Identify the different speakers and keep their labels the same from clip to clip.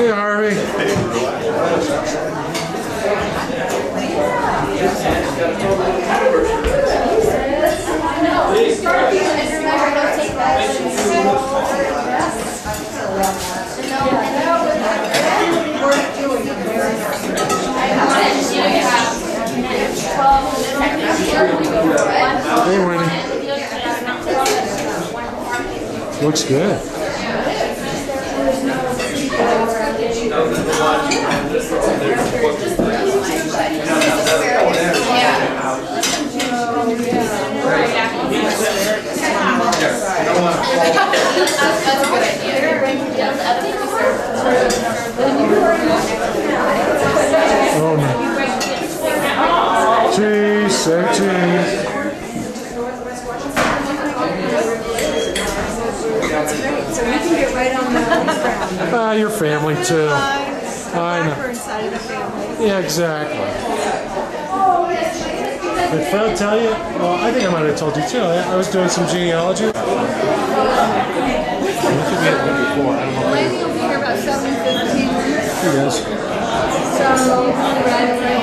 Speaker 1: Hey, Harvey. Hey, Winnie. Looks good. Oh, no. Cheese, say cheese.
Speaker 2: So we can get right on the ground.
Speaker 1: Ah, your family too. I know.
Speaker 2: Side of the family.
Speaker 1: Yeah, exactly. Did Fred tell you? Well, I think I might have told you too. I I was doing some genealogy. Look at me before. I don't know.
Speaker 2: Lady will be here about seven fifteen.
Speaker 1: He is.
Speaker 2: So, right, right,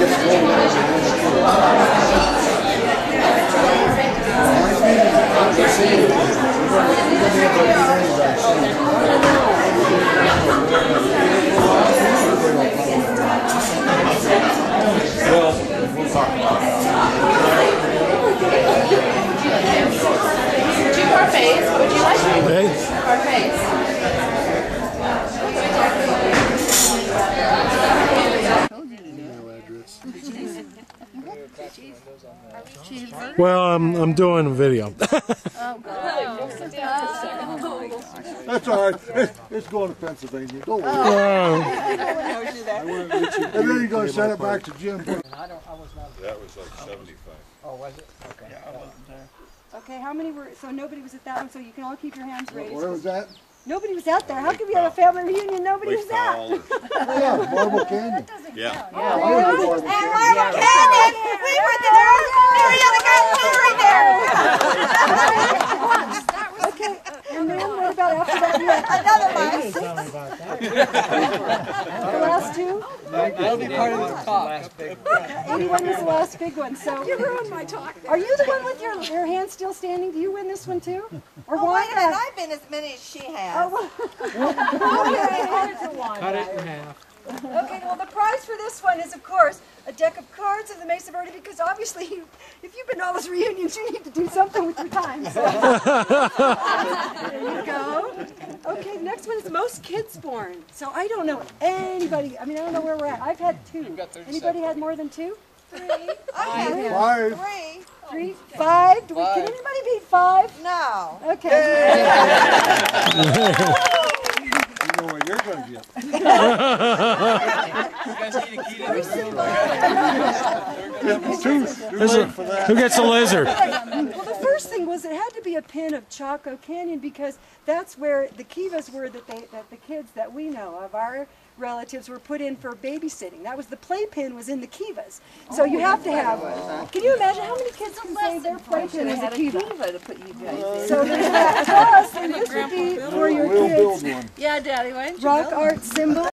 Speaker 3: Two
Speaker 1: well, I'm I'm doing a video.
Speaker 4: That's all right. It's, it's going to Pennsylvania. Don't worry.
Speaker 1: Uh,
Speaker 4: And then you're going to send it back to Jim.
Speaker 5: That was like seventy-five.
Speaker 6: Oh, was it? Okay. I wasn't there.
Speaker 2: Okay, how many were, so nobody was at that one, so you can all keep your hands raised.
Speaker 4: Where was that?
Speaker 2: Nobody was out there. How could we have a uh, family reunion? Nobody was out.
Speaker 4: Oh, yeah, Marble Canyon.
Speaker 5: Yeah.
Speaker 4: I went to Marble Canyon.
Speaker 2: Marble Canyon! We were there! There the other guy was there! Okay, and then what about after that? You had another one. The last two?
Speaker 6: That'll be part of the talk.
Speaker 2: 81 was the last big one, so. You ruined my talk. Are you the one with your, your hand still standing? Do you win this one too? Or
Speaker 7: Oh,
Speaker 2: why
Speaker 7: wait a minute, I've been as many as she has.
Speaker 6: Oh, Cut it in half.
Speaker 2: Okay, well, the prize for this one is, of course, a deck of cards of the Mesa Verde, because obviously, you, if you've been to all those reunions, you need to do something with your time. So. there you go. Okay, next one is most kids born. So I don't know anybody. I mean, I don't know where we're at. I've had two.
Speaker 6: got
Speaker 2: Anybody had more than two?
Speaker 7: Three. I had
Speaker 4: Five.
Speaker 7: three.
Speaker 2: Three? Five? Do we, can anybody beat five?
Speaker 7: No.
Speaker 2: Okay.
Speaker 4: You
Speaker 1: who gets a lizard?
Speaker 2: Well, the first thing was it had to be a pin of Chaco Canyon because that's where the kivas were that they that the kids that we know of our relatives were put in for babysitting. That was the playpen was in the kivas. So you have to have. Can you imagine how many kids can say their playpen was a kiva?
Speaker 3: to put you guys
Speaker 2: So there's that. Plus, and this would be for your kids.
Speaker 3: Yeah, Daddy, why don't
Speaker 2: rock art symbol.